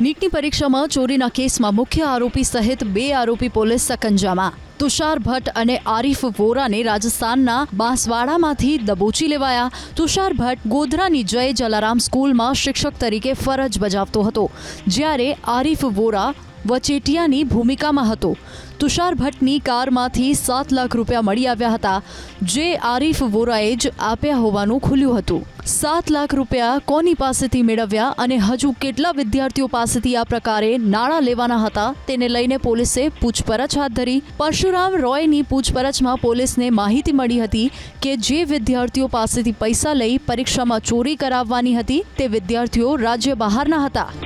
નીટની પરીક્ષામાં ચોરીના કેસમાં મુખ્ય આરોપી સહિત બે આરોપી પોલીસ સકંજામાં તુષાર ભટ્ટ અને આરીફ વોરાને રાજસ્થાનના બાંસવાડામાંથી દબોચી લેવાયા. તુષાર ભટ્ટ ગોધરાની જય જલારામ સ્કૂલમાં શિક્ષક તરીકે ફરજ બજાવતો હતો. જ્યારે આરીફ વોરા વચેટિયાની ભૂમિકામાં હતો. તુષાર ભટ્ટની કારમાંથી સાત લાખ રૂપિયા મળી આવ્યા હતા. જે આરીફ વોરાએ જ આપ્યા હોવાનું ખુલ્યું હતું. સાત લાખ રૂપિયા કોની પાસેથી મેળવ્યા અને હજુ કેટલા વિદ્યાર્થીઓ પાસેથી આ પ્રકારે નાણાં લેવાના હતા તેને લઈને પોલીસે પૂછપરછ હાથ ધરી. પરશુરામ રોયની પૂછપરછમાં પોલીસને માહિતી મળી હતી કે જે વિદ્યાર્થીઓ પાસેથી પૈસા લઈ પરીક્ષામાં ચોરી કરાવવાની હતી તે વિદ્યાર્થીઓ રાજ્ય બહારના હતા.